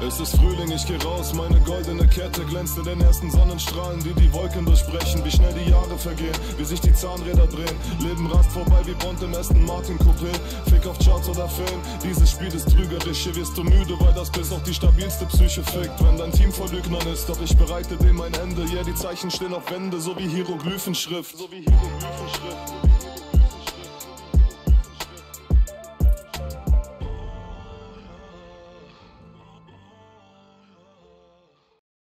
Es ist Frühling, ich geh raus, meine goldene Kette glänzt in den ersten Sonnenstrahlen, die die Wolken durchbrechen. Wie schnell die Jahre vergehen, wie sich die Zahnräder drehen. Leben rast vorbei wie Bond im ersten Martin Coupé. Fick auf Charts oder Film, dieses Spiel ist trügerisch. Hier wirst du müde, weil das Biss auch die stabilste Psyche fickt. Wenn dein Team voll Lügnern ist, doch ich bereite dem ein Ende. Ja, yeah, die Zeichen stehen auf Wände, so wie Hieroglyphenschrift. So wie Hieroglyphenschrift.